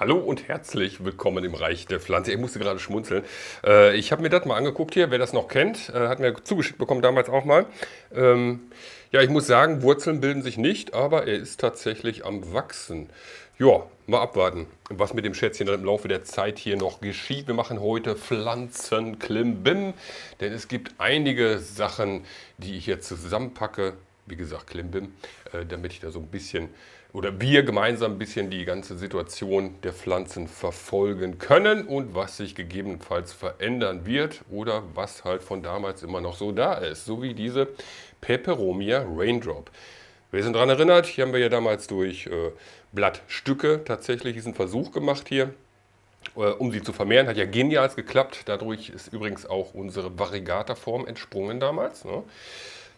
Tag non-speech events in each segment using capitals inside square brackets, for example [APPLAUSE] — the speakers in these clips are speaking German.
Hallo und herzlich willkommen im Reich der Pflanze. Ich musste gerade schmunzeln. Äh, ich habe mir das mal angeguckt hier, wer das noch kennt, äh, hat mir zugeschickt bekommen damals auch mal. Ähm, ja, ich muss sagen, Wurzeln bilden sich nicht, aber er ist tatsächlich am Wachsen. Ja, mal abwarten, was mit dem Schätzchen im Laufe der Zeit hier noch geschieht. Wir machen heute Pflanzenklimbim, denn es gibt einige Sachen, die ich jetzt zusammenpacke. Wie gesagt, Klimbim, äh, damit ich da so ein bisschen oder wir gemeinsam ein bisschen die ganze Situation der Pflanzen verfolgen können und was sich gegebenenfalls verändern wird oder was halt von damals immer noch so da ist, so wie diese Peperomia Raindrop. Wer sind daran erinnert? Hier haben wir ja damals durch äh, Blattstücke tatsächlich diesen Versuch gemacht hier, äh, um sie zu vermehren. Hat ja genial geklappt. Dadurch ist übrigens auch unsere Variegata-Form entsprungen damals. Ne?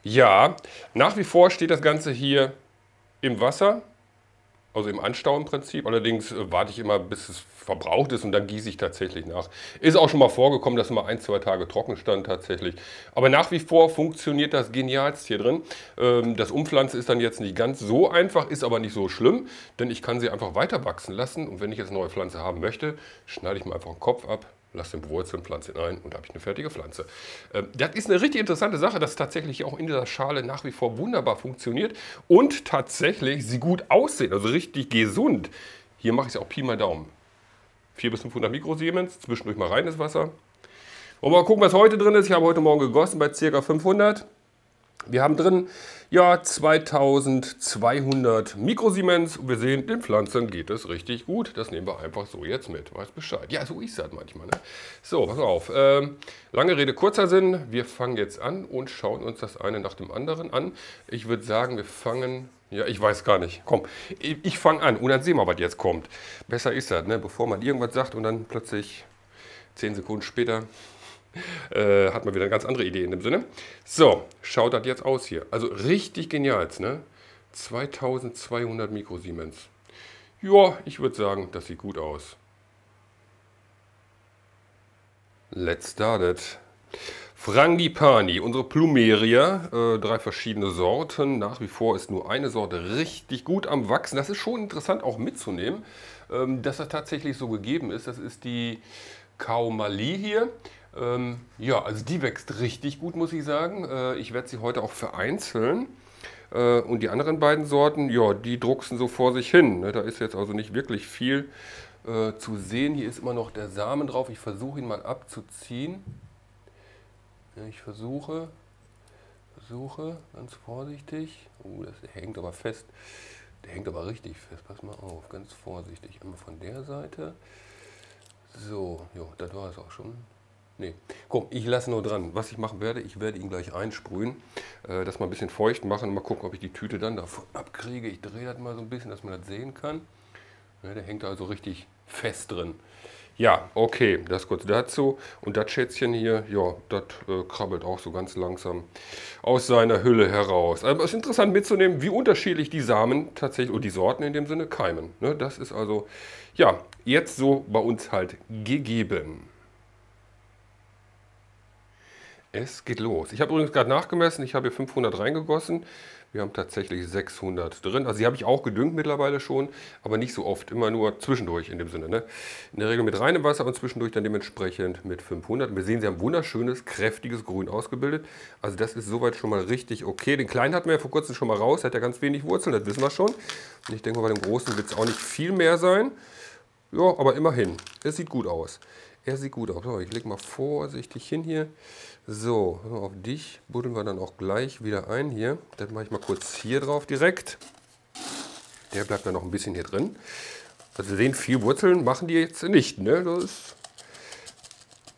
Ja, nach wie vor steht das Ganze hier im Wasser also im Anstau im Prinzip. Allerdings äh, warte ich immer, bis es verbraucht ist und dann gieße ich tatsächlich nach. Ist auch schon mal vorgekommen, dass mal ein, zwei Tage trocken stand tatsächlich. Aber nach wie vor funktioniert das genialst hier drin. Ähm, das Umpflanzen ist dann jetzt nicht ganz so einfach, ist aber nicht so schlimm, denn ich kann sie einfach weiter wachsen lassen. Und wenn ich jetzt eine neue Pflanze haben möchte, schneide ich mir einfach den Kopf ab, lasse den bewurzeln, pflanze ihn ein und da habe ich eine fertige Pflanze. Ähm, das ist eine richtig interessante Sache, dass tatsächlich auch in dieser Schale nach wie vor wunderbar funktioniert und tatsächlich sie gut aussehen, also richtig gesund. Hier mache ich es auch Pi mal Daumen. 400 bis 500 Mikrosiemens, zwischendurch mal reines Wasser. Und mal gucken, was heute drin ist. Ich habe heute Morgen gegossen bei ca. 500. Wir haben drin ja 2200 Mikrosiemens und wir sehen, den Pflanzen geht es richtig gut. Das nehmen wir einfach so jetzt mit. Weiß Bescheid. Ja, so ist das manchmal. Ne? So, pass auf. Ähm, lange Rede, kurzer Sinn. Wir fangen jetzt an und schauen uns das eine nach dem anderen an. Ich würde sagen, wir fangen ja, ich weiß gar nicht. Komm, ich, ich fange an und dann sehen wir, was jetzt kommt. Besser ist das, ne? bevor man irgendwas sagt und dann plötzlich zehn Sekunden später [LAUGHS] äh, hat man wieder eine ganz andere Idee in dem Sinne. So, schaut das jetzt aus hier. Also richtig genial, ne? 2200 Mikrosiemens. Ja, ich würde sagen, das sieht gut aus. Let's start it. Frangipani, unsere Plumeria, äh, drei verschiedene Sorten. Nach wie vor ist nur eine Sorte richtig gut am Wachsen. Das ist schon interessant auch mitzunehmen, ähm, dass das tatsächlich so gegeben ist. Das ist die Kaumali hier. Ähm, ja, also die wächst richtig gut, muss ich sagen. Äh, ich werde sie heute auch vereinzeln. Äh, und die anderen beiden Sorten, ja, die drucksen so vor sich hin. Ne? Da ist jetzt also nicht wirklich viel äh, zu sehen. Hier ist immer noch der Samen drauf. Ich versuche ihn mal abzuziehen. Ich versuche, versuche ganz vorsichtig. Oh, das hängt aber fest. Der hängt aber richtig fest. Pass mal auf, ganz vorsichtig. Einmal von der Seite. So, ja, das war es auch schon. Nee, komm, ich lasse nur dran. Was ich machen werde, ich werde ihn gleich einsprühen, äh, das mal ein bisschen feucht machen. Mal gucken, ob ich die Tüte dann davon abkriege. Ich drehe das mal so ein bisschen, dass man das sehen kann. Ja, der hängt also richtig fest drin. Ja, okay, das kurz dazu. Und das Schätzchen hier, ja, das äh, krabbelt auch so ganz langsam aus seiner Hülle heraus. Aber es ist interessant mitzunehmen, wie unterschiedlich die Samen tatsächlich, oder die Sorten in dem Sinne, keimen. Ne, das ist also, ja, jetzt so bei uns halt gegeben. Es geht los. Ich habe übrigens gerade nachgemessen, ich habe hier 500 reingegossen. Wir haben tatsächlich 600 drin. Also die habe ich auch gedüngt mittlerweile schon, aber nicht so oft, immer nur zwischendurch in dem Sinne. Ne? In der Regel mit reinem Wasser und zwischendurch dann dementsprechend mit 500. Und wir sehen, sie haben wunderschönes, kräftiges Grün ausgebildet. Also das ist soweit schon mal richtig okay. Den kleinen hatten wir ja vor kurzem schon mal raus, hat ja ganz wenig Wurzeln, das wissen wir schon. Und ich denke mal, bei dem großen wird es auch nicht viel mehr sein. Ja, aber immerhin, es sieht gut aus. Er sieht gut aus. So, ich lege mal vorsichtig hin hier. So, auf dich buddeln wir dann auch gleich wieder ein hier. Das mache ich mal kurz hier drauf direkt. Der bleibt dann noch ein bisschen hier drin. Also wir sehen, viel Wurzeln machen die jetzt nicht. Ne? Das ist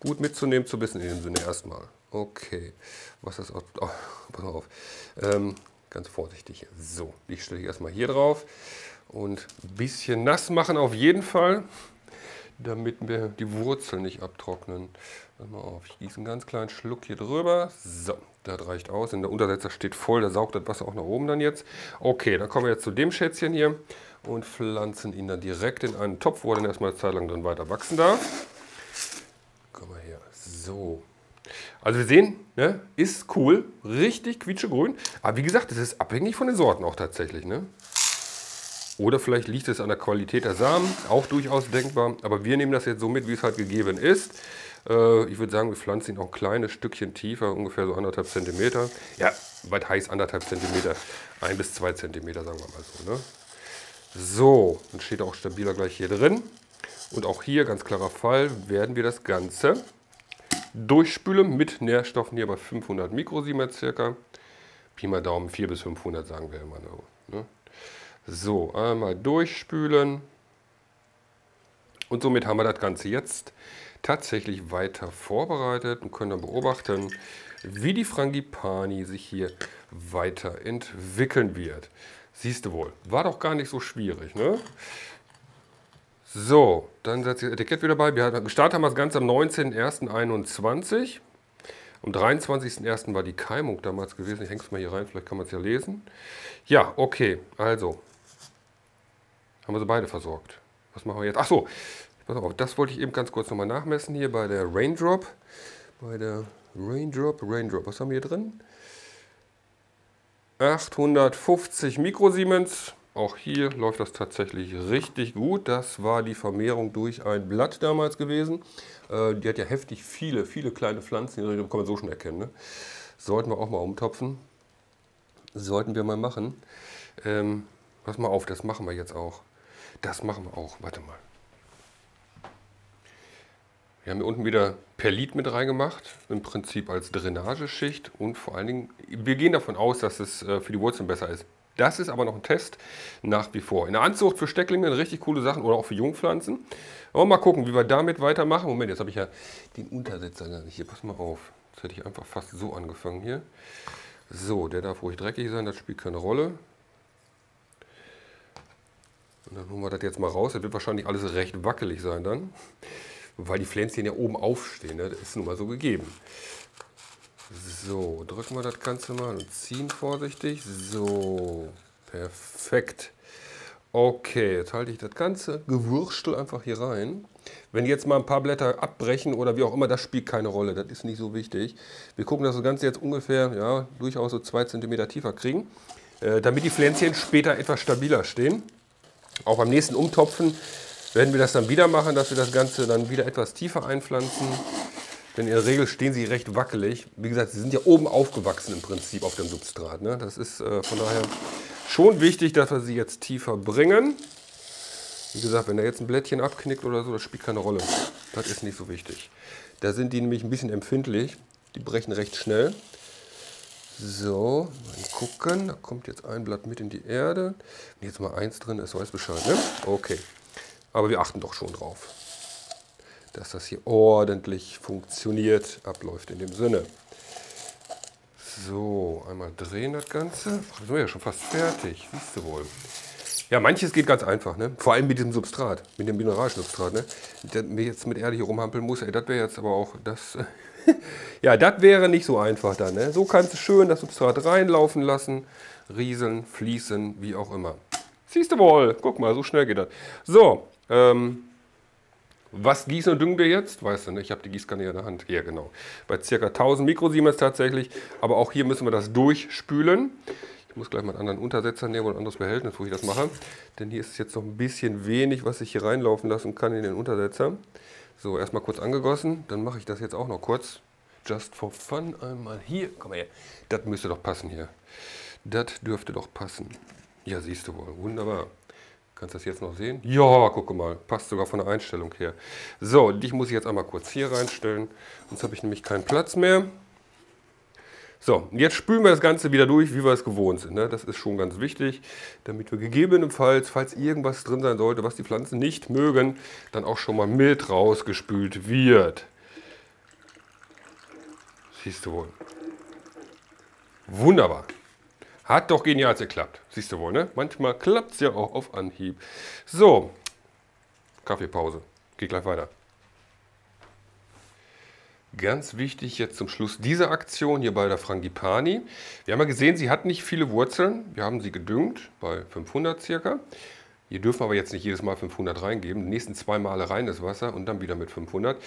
gut mitzunehmen zu wissen in dem Sinne erstmal. Okay, was ist auch, oh, pass auf, ähm, ganz vorsichtig. So, ich stelle ich erstmal hier drauf und ein bisschen nass machen auf jeden Fall damit wir die Wurzeln nicht abtrocknen. Mal auf, ich gieße einen ganz kleinen Schluck hier drüber. So, das reicht aus. In der Untersetzer steht voll, da saugt das Wasser auch nach oben dann jetzt. Okay, dann kommen wir jetzt zu dem Schätzchen hier und pflanzen ihn dann direkt in einen Topf, wo er dann erstmal eine Zeit lang drin weiter wachsen darf. Komm mal her. So. Also wir sehen, ne, ist cool, richtig quietschegrün. Aber wie gesagt, es ist abhängig von den Sorten auch tatsächlich. Ne? Oder vielleicht liegt es an der Qualität der Samen, auch durchaus denkbar. Aber wir nehmen das jetzt so mit, wie es halt gegeben ist. Äh, ich würde sagen, wir pflanzen ihn auch ein kleines Stückchen tiefer, ungefähr so anderthalb Zentimeter. Ja, weit heißt anderthalb Zentimeter, ein bis zwei Zentimeter, sagen wir mal so. Ne? So, dann steht auch stabiler gleich hier drin. Und auch hier, ganz klarer Fall, werden wir das Ganze durchspülen mit Nährstoffen hier bei 500 Mikrosiemens circa. Pi mal Daumen 4 bis 500 sagen wir immer. Ne? So, einmal durchspülen. Und somit haben wir das Ganze jetzt tatsächlich weiter vorbereitet und können dann beobachten, wie die Frangipani sich hier weiterentwickeln wird. Siehst du wohl, war doch gar nicht so schwierig, ne? So, dann setze ich das Etikett wieder bei. Wir gestartet haben das Ganze am 19.01.21. Am 23.01. war die Keimung damals gewesen. Ich hänge es mal hier rein, vielleicht kann man es ja lesen. Ja, okay, also. Haben wir sie beide versorgt. Was machen wir jetzt? Achso, pass auf, das wollte ich eben ganz kurz nochmal nachmessen hier bei der Raindrop. Bei der Raindrop, Raindrop, was haben wir hier drin? 850 Mikrosiemens. Auch hier läuft das tatsächlich richtig gut. Das war die Vermehrung durch ein Blatt damals gewesen. Äh, die hat ja heftig viele, viele kleine Pflanzen. Die kann man so schon erkennen. Ne? Sollten wir auch mal umtopfen. Sollten wir mal machen. Ähm, pass mal auf, das machen wir jetzt auch. Das machen wir auch. Warte mal. Wir haben hier unten wieder Perlit mit reingemacht, im Prinzip als Drainageschicht und vor allen Dingen, wir gehen davon aus, dass es äh, für die Wurzeln besser ist. Das ist aber noch ein Test nach wie vor. In der Anzucht für Stecklinge richtig coole Sachen oder auch für Jungpflanzen. Aber mal gucken, wie wir damit weitermachen. Moment, jetzt habe ich ja den Untersetzer gar nicht. Hier, pass mal auf. Jetzt hätte ich einfach fast so angefangen hier. So, der darf ruhig dreckig sein, das spielt keine Rolle. Und dann holen wir das jetzt mal raus. Das wird wahrscheinlich alles recht wackelig sein dann. Weil die Pflänzchen ja oben aufstehen. Ne? Das ist nun mal so gegeben. So, drücken wir das Ganze mal und ziehen vorsichtig. So, perfekt. Okay, jetzt halte ich das ganze Gewurstel einfach hier rein. Wenn jetzt mal ein paar Blätter abbrechen oder wie auch immer, das spielt keine Rolle. Das ist nicht so wichtig. Wir gucken, dass wir das Ganze jetzt ungefähr, ja, durchaus so zwei Zentimeter tiefer kriegen, äh, damit die Pflänzchen später etwas stabiler stehen. Auch beim nächsten Umtopfen werden wir das dann wieder machen, dass wir das Ganze dann wieder etwas tiefer einpflanzen. Denn in der Regel stehen sie recht wackelig. Wie gesagt, sie sind ja oben aufgewachsen im Prinzip auf dem Substrat. Ne? Das ist äh, von daher schon wichtig, dass wir sie jetzt tiefer bringen. Wie gesagt, wenn er jetzt ein Blättchen abknickt oder so, das spielt keine Rolle. Das ist nicht so wichtig. Da sind die nämlich ein bisschen empfindlich. Die brechen recht schnell. So, mal gucken. Da kommt jetzt ein Blatt mit in die Erde. Wenn jetzt mal eins drin ist, weiß Bescheid. Ne? Okay. Aber wir achten doch schon drauf dass das hier ordentlich funktioniert, abläuft in dem Sinne. So, einmal drehen das Ganze. Ach, sind wir ja schon fast fertig, siehst du wohl. Ja, manches geht ganz einfach, ne? vor allem mit diesem Substrat, mit dem Mineralsubstrat. Ne? Der mir jetzt mit Erde hier rumhampeln muss, ey, das wäre jetzt aber auch das. [LAUGHS] ja, das wäre nicht so einfach dann. Ne? So kannst du schön das Substrat reinlaufen lassen, rieseln, fließen, wie auch immer. Siehst du wohl, guck mal, so schnell geht das. So, ähm, was gießen und düngen wir jetzt? Weißt du, ne? ich habe die Gießkanne in der Hand. Ja, genau. Bei ca. 1000 Mikrosiemens tatsächlich. Aber auch hier müssen wir das durchspülen. Ich muss gleich mal einen anderen Untersetzer nehmen oder ein anderes Behältnis, wo ich das mache. Denn hier ist jetzt noch ein bisschen wenig, was ich hier reinlaufen lassen kann in den Untersetzer. So, erstmal kurz angegossen. Dann mache ich das jetzt auch noch kurz. Just for fun. Einmal hier. Komm mal her. Das müsste doch passen hier. Das dürfte doch passen. Ja, siehst du wohl. Wunderbar. Kannst du das jetzt noch sehen? Ja, guck mal, passt sogar von der Einstellung her. So, dich muss ich jetzt einmal kurz hier reinstellen, sonst habe ich nämlich keinen Platz mehr. So, jetzt spülen wir das Ganze wieder durch, wie wir es gewohnt sind. Ne? Das ist schon ganz wichtig, damit wir gegebenenfalls, falls irgendwas drin sein sollte, was die Pflanzen nicht mögen, dann auch schon mal mit rausgespült wird. Siehst du wohl. Wunderbar. Hat doch genial geklappt. Siehst du wohl, ne? Manchmal klappt es ja auch auf Anhieb. So, Kaffeepause. Geht gleich weiter. Ganz wichtig jetzt zum Schluss diese Aktion hier bei der Frangipani. Wir haben ja gesehen, sie hat nicht viele Wurzeln. Wir haben sie gedüngt bei 500 circa. Dürfen wir aber jetzt nicht jedes Mal 500 reingeben. Die nächsten zwei Male rein das Wasser und dann wieder mit 500.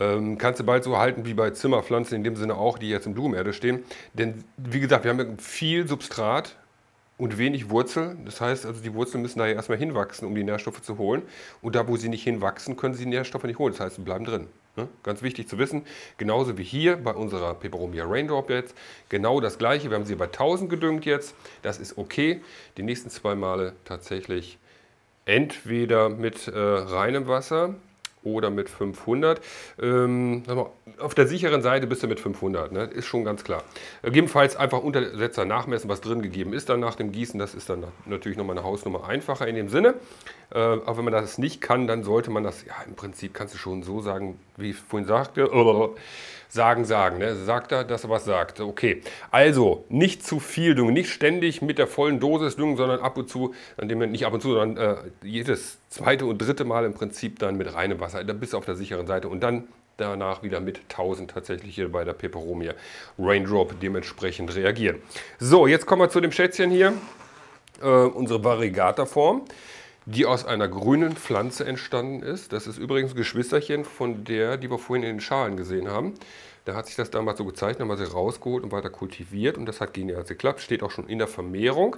Ähm, kannst du bald so halten wie bei Zimmerpflanzen, in dem Sinne auch, die jetzt im Blumenerde stehen. Denn wie gesagt, wir haben viel Substrat und wenig Wurzel. Das heißt, also die Wurzeln müssen da ja erstmal hinwachsen, um die Nährstoffe zu holen. Und da, wo sie nicht hinwachsen, können sie die Nährstoffe nicht holen. Das heißt, sie bleiben drin. Ne? Ganz wichtig zu wissen, genauso wie hier bei unserer Peperomia Raindrop jetzt, genau das gleiche. Wir haben sie bei 1000 gedüngt jetzt, das ist okay. Die nächsten zwei Male tatsächlich entweder mit äh, reinem Wasser oder mit 500. Ähm, auf der sicheren Seite bist du mit 500, ne? ist schon ganz klar. Gegebenenfalls einfach Untersetzer nachmessen, was drin gegeben ist dann nach dem Gießen. Das ist dann natürlich nochmal eine Hausnummer einfacher in dem Sinne. Äh, aber wenn man das nicht kann, dann sollte man das, ja im Prinzip kannst du schon so sagen, wie ich vorhin sagte, [LAUGHS] sagen, sagen. Ne? Sagt er, dass er was sagt. Okay, also nicht zu viel düngen, nicht ständig mit der vollen Dosis düngen, sondern ab und zu, nicht ab und zu, sondern äh, jedes zweite und dritte Mal im Prinzip dann mit reinem Wasser. Da bist du auf der sicheren Seite und dann danach wieder mit 1000 tatsächlich hier bei der Peperomia Raindrop dementsprechend reagieren. So, jetzt kommen wir zu dem Schätzchen hier, äh, unsere Variegata-Form die aus einer grünen Pflanze entstanden ist. Das ist übrigens ein Geschwisterchen von der, die wir vorhin in den Schalen gesehen haben. Da hat sich das damals so gezeichnet, haben wir sie rausgeholt und weiter kultiviert und das hat genial geklappt, steht auch schon in der Vermehrung.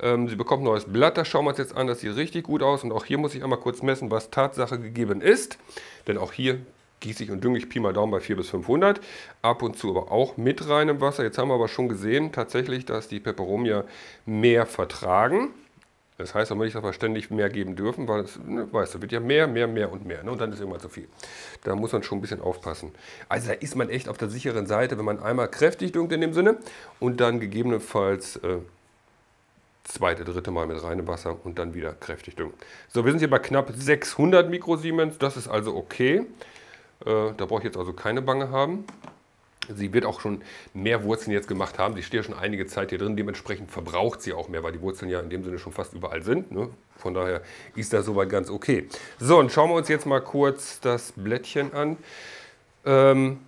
Ähm, sie bekommt neues Blatt, das schauen wir uns jetzt an, das sieht richtig gut aus und auch hier muss ich einmal kurz messen, was Tatsache gegeben ist, denn auch hier gieße ich und dünge ich Pi mal Daumen bei 4 bis 500, ab und zu aber auch mit reinem Wasser. Jetzt haben wir aber schon gesehen tatsächlich, dass die Peperomia mehr vertragen. Das heißt aber nicht, dass wir ständig mehr geben dürfen, weil es, ne, weißt du, wird ja mehr, mehr, mehr und mehr. Ne? Und dann ist irgendwann zu viel. Da muss man schon ein bisschen aufpassen. Also da ist man echt auf der sicheren Seite, wenn man einmal kräftig düngt in dem Sinne und dann gegebenenfalls äh, zweite, dritte Mal mit reinem Wasser und dann wieder kräftig düngen. So, wir sind hier bei knapp 600 Mikrosiemens. Das ist also okay. Äh, da brauche ich jetzt also keine Bange haben. Sie wird auch schon mehr Wurzeln jetzt gemacht haben. Sie steht ja schon einige Zeit hier drin. Dementsprechend verbraucht sie auch mehr, weil die Wurzeln ja in dem Sinne schon fast überall sind. Ne? Von daher ist das soweit ganz okay. So, und schauen wir uns jetzt mal kurz das Blättchen an. Ähm,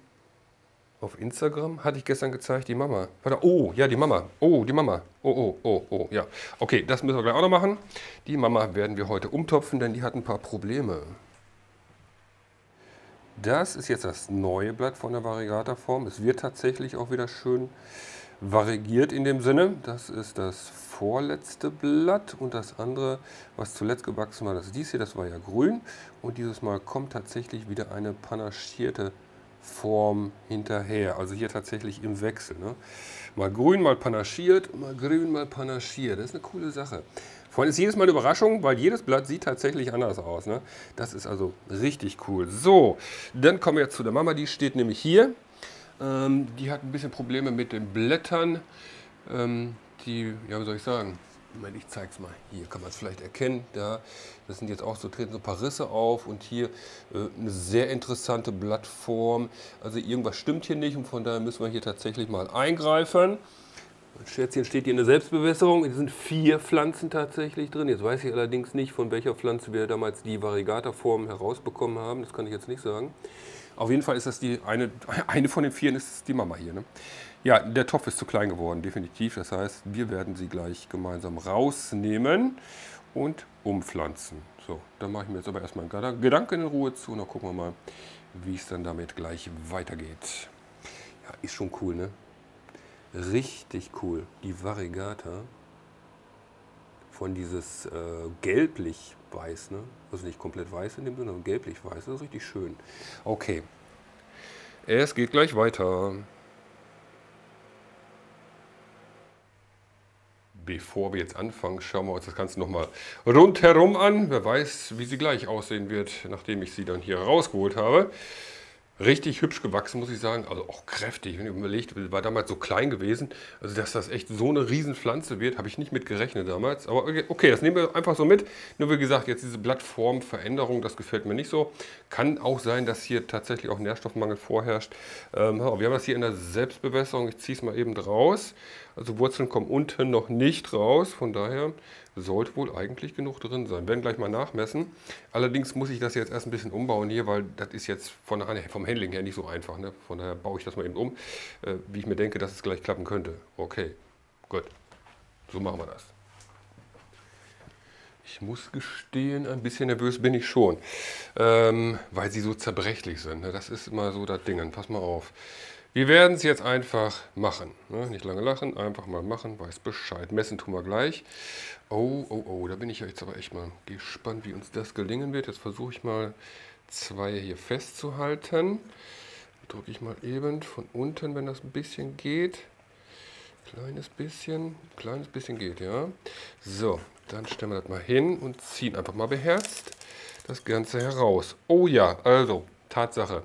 auf Instagram hatte ich gestern gezeigt, die Mama. Warte, oh, ja, die Mama. Oh, die Mama. Oh, oh, oh, oh, ja. Okay, das müssen wir gleich auch noch machen. Die Mama werden wir heute umtopfen, denn die hat ein paar Probleme. Das ist jetzt das neue Blatt von der Variegata-Form. Es wird tatsächlich auch wieder schön variegiert in dem Sinne. Das ist das vorletzte Blatt und das andere, was zuletzt gewachsen war, das ist dies hier, das war ja grün. Und dieses Mal kommt tatsächlich wieder eine panaschierte Form hinterher. Also hier tatsächlich im Wechsel. Ne? Mal grün, mal panaschiert, mal grün, mal panaschiert. Das ist eine coole Sache. Vorhin ist jedes Mal eine Überraschung, weil jedes Blatt sieht tatsächlich anders aus. Ne? Das ist also richtig cool. So, dann kommen wir jetzt zu der Mama, die steht nämlich hier. Ähm, die hat ein bisschen Probleme mit den Blättern. Ähm, die, ja, wie soll ich sagen? Moment, ich zeige es mal. Hier kann man es vielleicht erkennen. Da, das sind jetzt auch so, treten so ein paar Risse auf und hier äh, eine sehr interessante Blattform. Also irgendwas stimmt hier nicht und von daher müssen wir hier tatsächlich mal eingreifen. Schätzchen steht hier in der Selbstbewässerung. Es sind vier Pflanzen tatsächlich drin. Jetzt weiß ich allerdings nicht, von welcher Pflanze wir damals die Variegata-Form herausbekommen haben. Das kann ich jetzt nicht sagen. Auf jeden Fall ist das die eine, [LAUGHS] eine von den vier ist die Mama hier. Ne? Ja, der Topf ist zu klein geworden, definitiv. Das heißt, wir werden sie gleich gemeinsam rausnehmen und umpflanzen. So, dann mache ich mir jetzt aber erstmal einen Gedanken in Ruhe zu und dann gucken wir mal, wie es dann damit gleich weitergeht. Ja, ist schon cool, ne? Richtig cool. Die Variegata von dieses äh, gelblich-weiß, ne? also nicht komplett weiß in dem Sinne, sondern gelblich-weiß, das ist richtig schön. Okay, es geht gleich weiter. Bevor wir jetzt anfangen, schauen wir uns das Ganze nochmal rundherum an. Wer weiß, wie sie gleich aussehen wird, nachdem ich sie dann hier rausgeholt habe. Richtig hübsch gewachsen, muss ich sagen. Also auch kräftig. Wenn ihr überlegt, war damals so klein gewesen. Also, dass das echt so eine Riesenpflanze wird, habe ich nicht mit gerechnet damals. Aber okay, okay, das nehmen wir einfach so mit. Nur wie gesagt, jetzt diese Blattformveränderung, das gefällt mir nicht so. Kann auch sein, dass hier tatsächlich auch Nährstoffmangel vorherrscht. Ähm, wir haben das hier in der Selbstbewässerung. Ich ziehe es mal eben raus. Also Wurzeln kommen unten noch nicht raus. Von daher sollte wohl eigentlich genug drin sein. Wir werden gleich mal nachmessen. Allerdings muss ich das jetzt erst ein bisschen umbauen hier, weil das ist jetzt von, vom Handling her nicht so einfach. Ne? Von daher baue ich das mal eben um, äh, wie ich mir denke, dass es gleich klappen könnte. Okay, gut. So machen wir das. Ich muss gestehen, ein bisschen nervös bin ich schon, ähm, weil sie so zerbrechlich sind. Ne? Das ist immer so das Ding. Pass mal auf. Wir werden es jetzt einfach machen. Ne? Nicht lange lachen, einfach mal machen, weiß Bescheid. Messen tun wir gleich. Oh, oh, oh, da bin ich jetzt aber echt mal gespannt, wie uns das gelingen wird. Jetzt versuche ich mal zwei hier festzuhalten. Drücke ich mal eben von unten, wenn das ein bisschen geht. Kleines bisschen, kleines bisschen geht, ja. So, dann stellen wir das mal hin und ziehen einfach mal beherzt das Ganze heraus. Oh ja, also, Tatsache.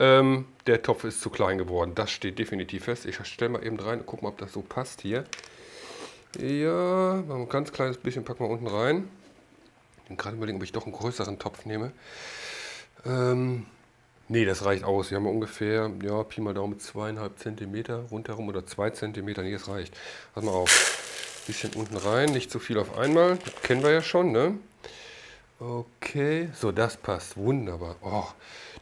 Ähm, der Topf ist zu klein geworden. Das steht definitiv fest. Ich stelle mal eben rein und gucke mal, ob das so passt hier. Ja, ein ganz kleines bisschen packen wir unten rein. Ich bin gerade überlegen, ob ich doch einen größeren Topf nehme. Ähm, nee, das reicht aus. Wir haben ungefähr, ja, Pi mal Daumen, zweieinhalb Zentimeter rundherum oder zwei Zentimeter. Nee, das reicht. Pass mal auf. Bisschen unten rein, nicht zu viel auf einmal. Das kennen wir ja schon, ne? Okay, so, das passt. Wunderbar. Oh,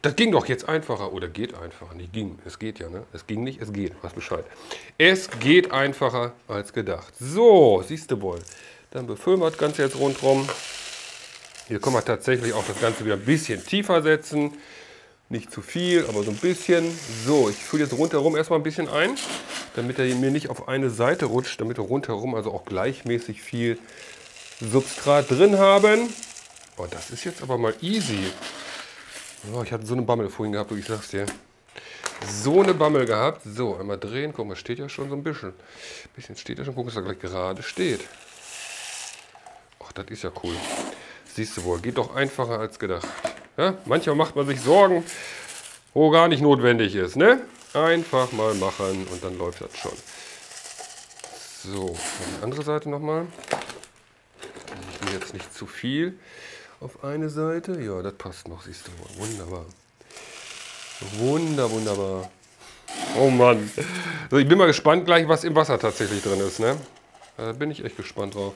das ging doch jetzt einfacher. Oder geht einfacher. Nicht ging. Es geht ja, ne? Es ging nicht, es geht. Was Bescheid. Es geht einfacher als gedacht. So, siehst du wohl. Dann befüllen wir das Ganze jetzt rundherum. Hier können wir tatsächlich auch das Ganze wieder ein bisschen tiefer setzen. Nicht zu viel, aber so ein bisschen. So, ich fülle jetzt rundherum erstmal ein bisschen ein, damit er mir nicht auf eine Seite rutscht, damit wir rundherum also auch gleichmäßig viel Substrat drin haben. Oh, das ist jetzt aber mal easy. Oh, ich hatte so eine Bammel vorhin gehabt, ich sag's dir. So eine Bammel gehabt. So, einmal drehen. Guck mal, steht ja schon so ein bisschen. Ein bisschen steht ja schon. Guck, dass er gleich gerade steht. Ach, das ist ja cool. Siehst du wohl, geht doch einfacher als gedacht. Ja? Manchmal macht man sich Sorgen, wo gar nicht notwendig ist. Ne? Einfach mal machen und dann läuft das schon. So, die andere Seite nochmal. Ich mir jetzt nicht zu viel auf eine Seite. Ja, das passt noch, siehst du. Wunderbar. Wunder, wunderbar. Oh Mann. Also ich bin mal gespannt gleich, was im Wasser tatsächlich drin ist. Ne? Da bin ich echt gespannt drauf.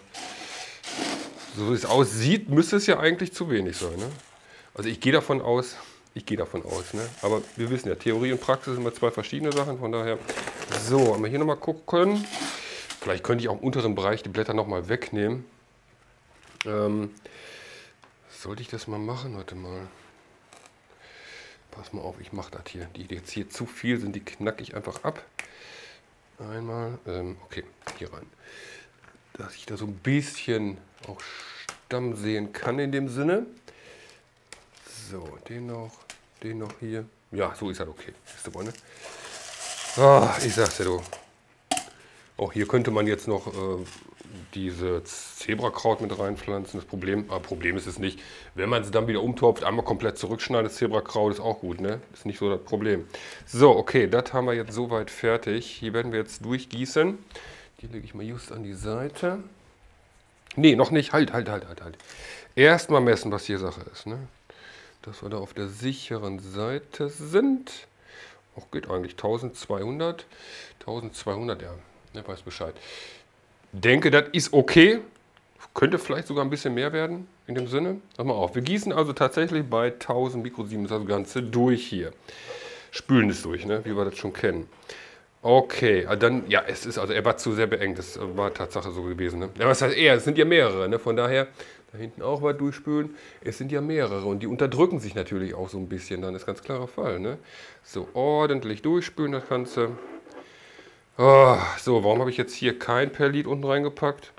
So wie es aussieht, müsste es ja eigentlich zu wenig sein. Ne? Also ich gehe davon aus, ich gehe davon aus. Ne? Aber wir wissen ja, Theorie und Praxis sind immer zwei verschiedene Sachen. Von daher, so, haben wir hier nochmal gucken. Vielleicht könnte ich auch im unteren Bereich die Blätter nochmal wegnehmen. Ähm, sollte ich das mal machen? Warte mal. Pass mal auf, ich mache das hier. Die, jetzt hier zu viel sind, die knacke ich einfach ab. Einmal, ähm, okay, hier rein. Dass ich da so ein bisschen auch Stamm sehen kann in dem Sinne. So, den noch, den noch hier. Ja, so ist das okay. Ist du? Oh, ich sag's ja, du. Auch hier könnte man jetzt noch äh, diese Zebrakraut mit reinpflanzen. Das Problem, aber Problem ist es nicht. Wenn man es dann wieder umtopft, einmal komplett zurückschneidet, das Zebrakraut ist auch gut, ne? Ist nicht so das Problem. So, okay, das haben wir jetzt soweit fertig. Hier werden wir jetzt durchgießen. Die lege ich mal just an die Seite. Nee, noch nicht. Halt, halt, halt, halt, halt. Erstmal messen, was hier Sache ist, ne? Dass wir da auf der sicheren Seite sind. Auch geht eigentlich 1200. 1200, ja, ne, weiß Bescheid denke, das ist okay. Könnte vielleicht sogar ein bisschen mehr werden in dem Sinne. Pass mal auf. Wir gießen also tatsächlich bei 1000 Mikrosiemens das Ganze durch hier. Spülen es durch, ne? wie wir das schon kennen. Okay, ah, dann, ja, es ist, also er war zu sehr beengt, das war Tatsache so gewesen. Ne? Ja, was heißt er? Es sind ja mehrere, ne? von daher, da hinten auch was durchspülen. Es sind ja mehrere und die unterdrücken sich natürlich auch so ein bisschen, dann ist ganz klarer Fall. Ne? So, ordentlich durchspülen das Ganze. Oh, so, warum habe ich jetzt hier kein Perlit unten reingepackt?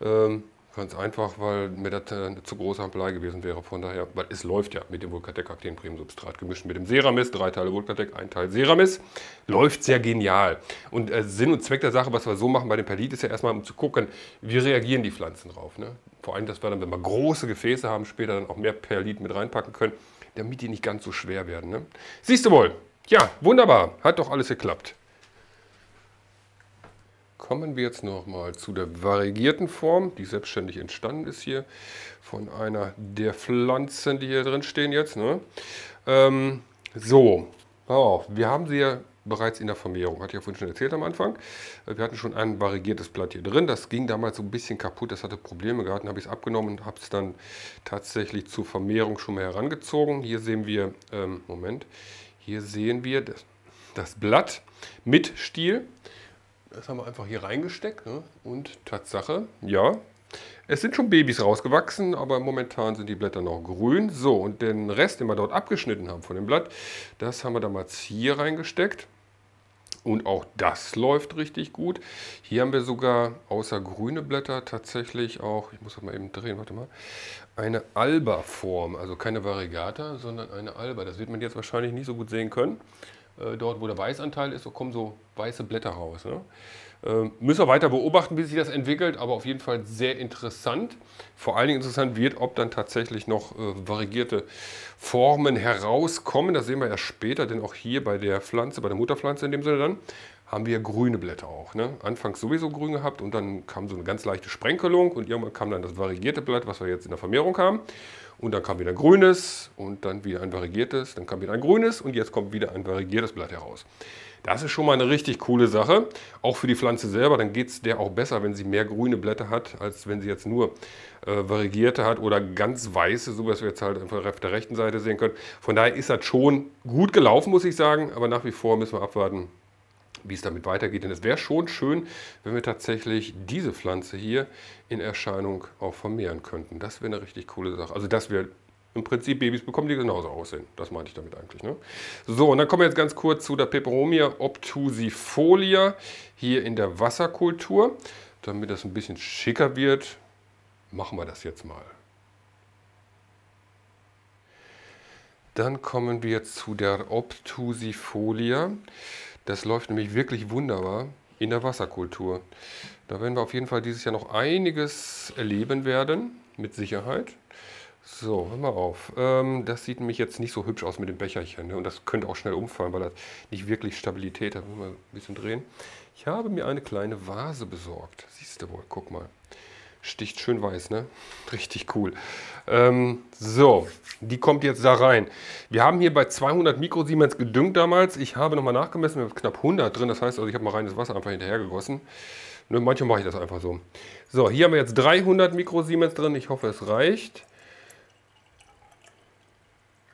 Ähm, ganz einfach, weil mir das äh, eine zu große Ampelei gewesen wäre. Von daher, weil es läuft ja mit dem Vulkatec Aktinprimsubstrat gemischt mit dem Ceramis, drei Teile Vulkatec, ein Teil Ceramis. Läuft sehr genial. Und äh, Sinn und Zweck der Sache, was wir so machen bei dem Perlit, ist ja erstmal, um zu gucken, wie reagieren die Pflanzen drauf. Ne? Vor allem, dass wir dann, wenn wir große Gefäße haben, später dann auch mehr Perlit mit reinpacken können, damit die nicht ganz so schwer werden. Ne? Siehst du wohl? Ja, wunderbar. Hat doch alles geklappt. Kommen wir jetzt nochmal zu der variegierten Form, die selbstständig entstanden ist hier von einer der Pflanzen, die hier drin stehen jetzt. Ne? Ähm, so, oh, wir haben sie ja bereits in der Vermehrung, hatte ich ja vorhin schon erzählt am Anfang. Wir hatten schon ein variegiertes Blatt hier drin, das ging damals so ein bisschen kaputt, das hatte Probleme gehabt, dann habe ich es abgenommen und habe es dann tatsächlich zur Vermehrung schon mal herangezogen. Hier sehen wir, ähm, Moment, hier sehen wir das, das Blatt mit Stiel. Das haben wir einfach hier reingesteckt. Ne? Und Tatsache, ja, es sind schon Babys rausgewachsen, aber momentan sind die Blätter noch grün. So, und den Rest, den wir dort abgeschnitten haben von dem Blatt, das haben wir damals hier reingesteckt. Und auch das läuft richtig gut. Hier haben wir sogar außer grüne Blätter tatsächlich auch, ich muss das mal eben drehen, warte mal, eine Alba-Form. Also keine Variegata, sondern eine Alba. Das wird man jetzt wahrscheinlich nicht so gut sehen können. Äh, dort, wo der Weißanteil ist, so kommen so weiße Blätter raus. Ne? Äh, müssen wir weiter beobachten, wie sich das entwickelt, aber auf jeden Fall sehr interessant. Vor allen Dingen interessant wird, ob dann tatsächlich noch äh, variierte Formen herauskommen. Das sehen wir ja später, denn auch hier bei der Pflanze, bei der Mutterpflanze in dem Sinne dann, haben wir grüne Blätter auch. Ne? Anfangs sowieso grün gehabt und dann kam so eine ganz leichte Sprenkelung und irgendwann kam dann das variierte Blatt, was wir jetzt in der Vermehrung haben. Und dann kam wieder ein grünes und dann wieder ein variegiertes, dann kam wieder ein grünes und jetzt kommt wieder ein variegiertes Blatt heraus. Das ist schon mal eine richtig coole Sache, auch für die Pflanze selber. Dann geht es der auch besser, wenn sie mehr grüne Blätter hat, als wenn sie jetzt nur äh, variegierte hat oder ganz weiße, so was wir jetzt halt einfach auf der rechten Seite sehen können. Von daher ist das schon gut gelaufen, muss ich sagen, aber nach wie vor müssen wir abwarten, wie es damit weitergeht. Denn es wäre schon schön, wenn wir tatsächlich diese Pflanze hier in Erscheinung auch vermehren könnten. Das wäre eine richtig coole Sache. Also das wäre im Prinzip Babys bekommen, die genauso aussehen. Das meinte ich damit eigentlich. Ne? So, und dann kommen wir jetzt ganz kurz zu der Peperomia obtusifolia hier in der Wasserkultur. Damit das ein bisschen schicker wird, machen wir das jetzt mal. Dann kommen wir zu der Obtusifolia. Das läuft nämlich wirklich wunderbar in der Wasserkultur. Da werden wir auf jeden Fall dieses Jahr noch einiges erleben werden, mit Sicherheit. So, hör mal auf. Ähm, das sieht nämlich jetzt nicht so hübsch aus mit dem Becherchen. Ne? Und das könnte auch schnell umfallen, weil das nicht wirklich Stabilität hat. Mal ein bisschen drehen. Ich habe mir eine kleine Vase besorgt. Siehst du wohl, guck mal. Sticht schön weiß, ne? Richtig cool. Ähm, so, die kommt jetzt da rein. Wir haben hier bei 200 Mikrosiemens gedüngt damals. Ich habe nochmal nachgemessen, wir haben knapp 100 drin. Das heißt, also ich habe mal reines Wasser einfach hinterher gegossen. Ne, manchmal mache ich das einfach so. So, hier haben wir jetzt 300 Mikrosiemens drin. Ich hoffe, es reicht.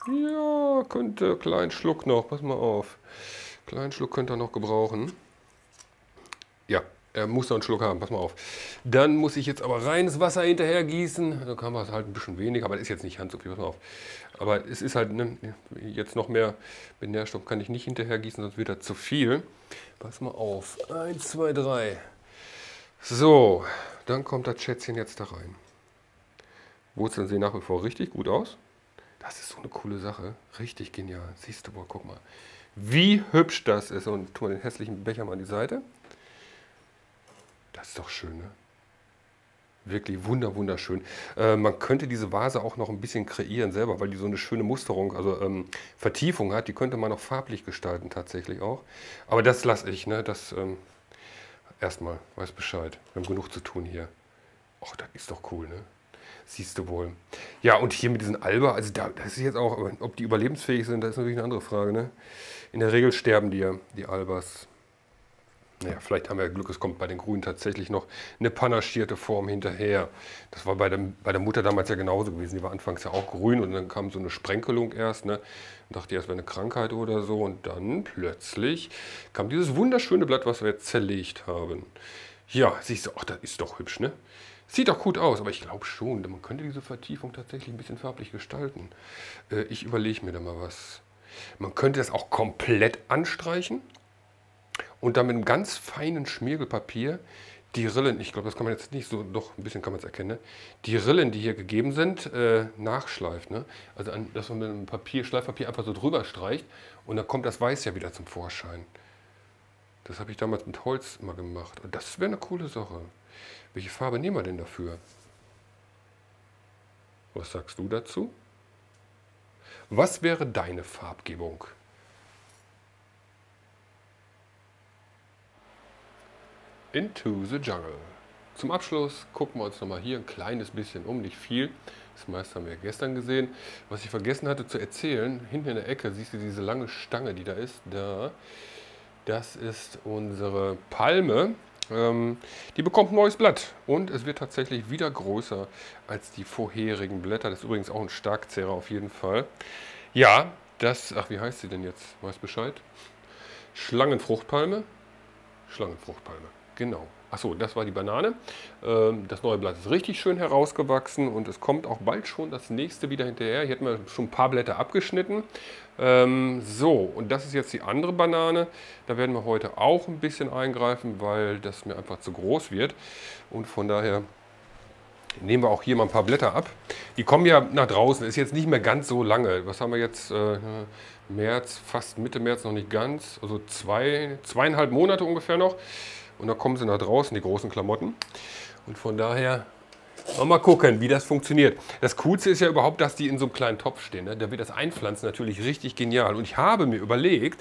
Ja, könnte. Kleinen Schluck noch. Pass mal auf. Kleinen Schluck könnte er noch gebrauchen. Ja, er muss noch einen Schluck haben. Pass mal auf. Dann muss ich jetzt aber reines Wasser hinterher gießen. Da kann man es halt ein bisschen weniger, aber das ist jetzt nicht ganz so viel. Pass mal auf. Aber es ist halt ne, jetzt noch mehr mit Nährstoff kann ich nicht hinterher gießen, sonst wird das zu viel. Pass mal auf. Eins, zwei, drei. So, dann kommt das Schätzchen jetzt da rein. Wurzeln sehen nach wie vor richtig gut aus. Das ist so eine coole Sache. Richtig genial. Siehst du wohl, guck mal. Wie hübsch das ist. Und tu mal den hässlichen Becher mal an die Seite. Das ist doch schön, ne? Wirklich wunder, wunderschön. Äh, man könnte diese Vase auch noch ein bisschen kreieren selber, weil die so eine schöne Musterung, also ähm, Vertiefung hat. Die könnte man noch farblich gestalten tatsächlich auch. Aber das lasse ich, ne? Das ähm, erstmal, weiß Bescheid. Wir haben genug zu tun hier. Och, das ist doch cool, ne? Siehst du wohl. Ja, und hier mit diesen Alba, also da, das ist jetzt auch, ob die überlebensfähig sind, das ist natürlich eine andere Frage. Ne? In der Regel sterben die ja, die Albas. Naja, vielleicht haben wir Glück, es kommt bei den Grünen tatsächlich noch eine panaschierte Form hinterher. Das war bei der, bei der Mutter damals ja genauso gewesen. Die war anfangs ja auch grün und dann kam so eine Sprenkelung erst. Ne? Und dachte erst wäre eine Krankheit oder so. Und dann plötzlich kam dieses wunderschöne Blatt, was wir jetzt zerlegt haben. Ja, siehst du, ach, das ist doch hübsch, ne? Sieht doch gut aus, aber ich glaube schon, man könnte diese Vertiefung tatsächlich ein bisschen farblich gestalten. Äh, ich überlege mir da mal was. Man könnte das auch komplett anstreichen und dann mit einem ganz feinen Schmirgelpapier die Rillen, ich glaube, das kann man jetzt nicht so, doch ein bisschen kann man es erkennen, die Rillen, die hier gegeben sind, äh, nachschleift. Ne? Also, an, dass man mit einem Papier, Schleifpapier einfach so drüber streicht und dann kommt das Weiß ja wieder zum Vorschein. Das habe ich damals mit Holz immer gemacht. Und das wäre eine coole Sache. Welche Farbe nehmen wir denn dafür? Was sagst du dazu? Was wäre deine Farbgebung? Into the Jungle. Zum Abschluss gucken wir uns nochmal hier ein kleines bisschen um, nicht viel. Das meiste haben wir gestern gesehen. Was ich vergessen hatte zu erzählen, hinten in der Ecke siehst du diese lange Stange, die da ist. Da. Das ist unsere Palme. Ähm, die bekommt ein neues Blatt und es wird tatsächlich wieder größer als die vorherigen Blätter. Das ist übrigens auch ein Starkzehrer auf jeden Fall. Ja, das, ach wie heißt sie denn jetzt? Weiß Bescheid? Schlangenfruchtpalme? Schlangenfruchtpalme, Genau. Achso, das war die Banane. Ähm, das neue Blatt ist richtig schön herausgewachsen und es kommt auch bald schon das nächste wieder hinterher. Hier hätten wir schon ein paar Blätter abgeschnitten. Ähm, so, und das ist jetzt die andere Banane. Da werden wir heute auch ein bisschen eingreifen, weil das mir einfach zu groß wird. Und von daher nehmen wir auch hier mal ein paar Blätter ab. Die kommen ja nach draußen, ist jetzt nicht mehr ganz so lange. Was haben wir jetzt? Äh, März, fast Mitte März noch nicht ganz. Also zwei, zweieinhalb Monate ungefähr noch. Und dann kommen sie nach draußen, die großen Klamotten. Und von daher mal gucken, wie das funktioniert. Das Coolste ist ja überhaupt, dass die in so einem kleinen Topf stehen. Ne? Da wird das Einpflanzen natürlich richtig genial. Und ich habe mir überlegt,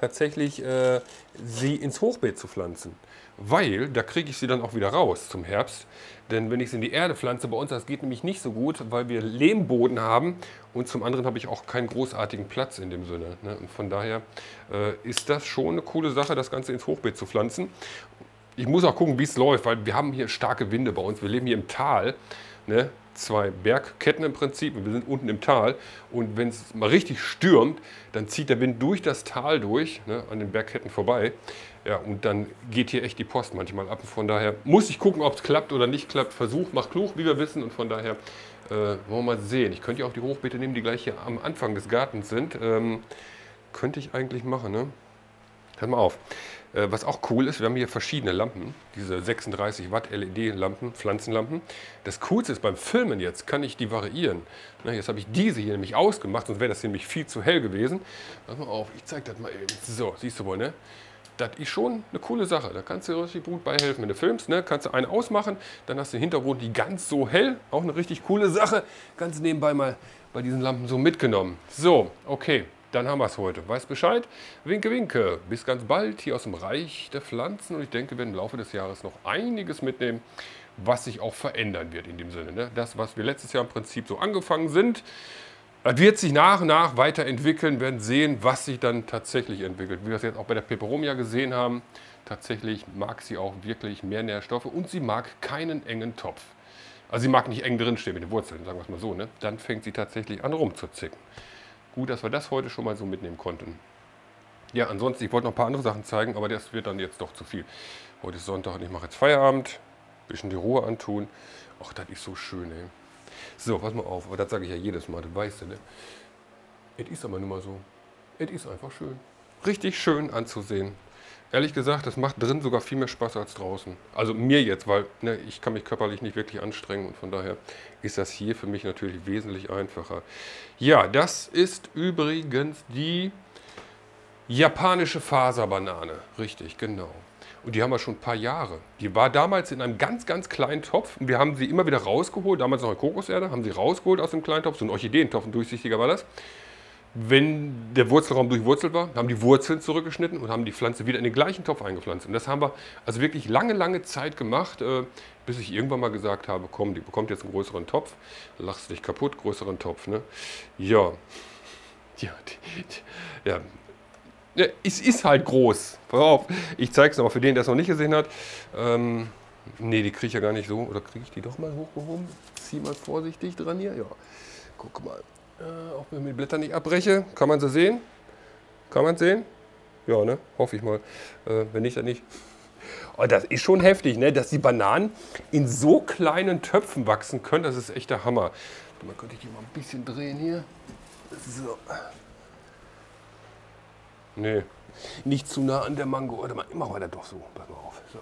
tatsächlich äh, sie ins Hochbeet zu pflanzen. Weil da kriege ich sie dann auch wieder raus zum Herbst. Denn wenn ich sie in die Erde pflanze, bei uns, das geht nämlich nicht so gut, weil wir Lehmboden haben. Und zum anderen habe ich auch keinen großartigen Platz in dem Sinne. Ne? Und von daher äh, ist das schon eine coole Sache, das Ganze ins Hochbeet zu pflanzen. Ich muss auch gucken, wie es läuft, weil wir haben hier starke Winde bei uns. Wir leben hier im Tal. Ne? Zwei Bergketten im Prinzip. Wir sind unten im Tal. Und wenn es mal richtig stürmt, dann zieht der Wind durch das Tal durch, ne? an den Bergketten vorbei. Ja, und dann geht hier echt die Post manchmal ab. von daher muss ich gucken, ob es klappt oder nicht klappt. Versuch macht klug, wie wir wissen. Und von daher äh, wollen wir mal sehen. Ich könnte ja auch die Hochbeete nehmen, die gleich hier am Anfang des Gartens sind. Ähm, könnte ich eigentlich machen, ne? Hört mal auf. Äh, was auch cool ist, wir haben hier verschiedene Lampen, diese 36 Watt LED-Lampen, Pflanzenlampen. Das Coolste ist, beim Filmen jetzt kann ich die variieren. Jetzt habe ich diese hier nämlich ausgemacht, sonst wäre das nämlich viel zu hell gewesen. Pass mal auf, ich zeige das mal eben. So, siehst du wohl, ne? Das ist schon eine coole Sache. Da kannst du richtig gut bei helfen. Wenn du filmst, ne, kannst du einen ausmachen, dann hast du den Hintergrund nicht ganz so hell. Auch eine richtig coole Sache. Ganz nebenbei mal bei diesen Lampen so mitgenommen. So, okay dann haben wir es heute. Weiß Bescheid? Winke, winke. Bis ganz bald hier aus dem Reich der Pflanzen. Und ich denke, wir werden im Laufe des Jahres noch einiges mitnehmen, was sich auch verändern wird in dem Sinne. Ne? Das, was wir letztes Jahr im Prinzip so angefangen sind, wird sich nach und nach weiterentwickeln, werden sehen, was sich dann tatsächlich entwickelt. Wie wir es jetzt auch bei der Peperomia gesehen haben, tatsächlich mag sie auch wirklich mehr Nährstoffe und sie mag keinen engen Topf. Also sie mag nicht eng drinstehen mit den Wurzeln, sagen wir es mal so. Ne? Dann fängt sie tatsächlich an rumzuzicken. Gut, dass wir das heute schon mal so mitnehmen konnten. Ja, ansonsten, ich wollte noch ein paar andere Sachen zeigen, aber das wird dann jetzt doch zu viel. Heute ist Sonntag und ich mache jetzt Feierabend, ein bisschen die Ruhe antun. Ach, das ist so schön, ey. So, pass mal auf, aber das sage ich ja jedes Mal, das weißt du, ne? Es ist aber nun mal so. Es ist einfach schön. Richtig schön anzusehen. Ehrlich gesagt, das macht drin sogar viel mehr Spaß als draußen. Also mir jetzt, weil ne, ich kann mich körperlich nicht wirklich anstrengen und von daher ist das hier für mich natürlich wesentlich einfacher. Ja, das ist übrigens die japanische Faserbanane. Richtig, genau. Und die haben wir schon ein paar Jahre. Die war damals in einem ganz, ganz kleinen Topf. Und wir haben sie immer wieder rausgeholt. Damals noch in Kokoserde. Haben sie rausgeholt aus dem kleinen Topf. So ein Orchideentopf, ein durchsichtiger war das wenn der Wurzelraum durchwurzelt war, haben die Wurzeln zurückgeschnitten und haben die Pflanze wieder in den gleichen Topf eingepflanzt. Und das haben wir also wirklich lange, lange Zeit gemacht, äh, bis ich irgendwann mal gesagt habe, komm, die bekommt jetzt einen größeren Topf. Lachst dich kaputt, größeren Topf. Ne? Ja. [LAUGHS] Ja, die, ja. ja. Es ist halt groß. Pass auf, ich zeige es nochmal für den, der es noch nicht gesehen hat. Ähm, ne, die kriege ich ja gar nicht so. Oder kriege ich die doch mal hochgehoben? Zieh mal vorsichtig dran hier. Ja, guck mal. Äh, auch wenn ich die Blätter nicht abbreche. Kann man sie sehen? Kann man sehen? Ja, ne? Hoffe ich mal. Äh, wenn nicht, dann nicht. Oh, das ist schon heftig, ne? dass die Bananen in so kleinen Töpfen wachsen können. Das ist echt der Hammer. Man könnte ich die mal ein bisschen drehen hier. So. Nee, nicht zu nah an der Mango. Warte mal, wir das doch so. Pass mal auf. So.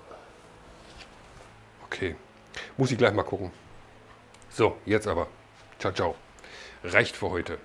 Okay, muss ich gleich mal gucken. So, jetzt aber. Ciao, ciao reicht für heute.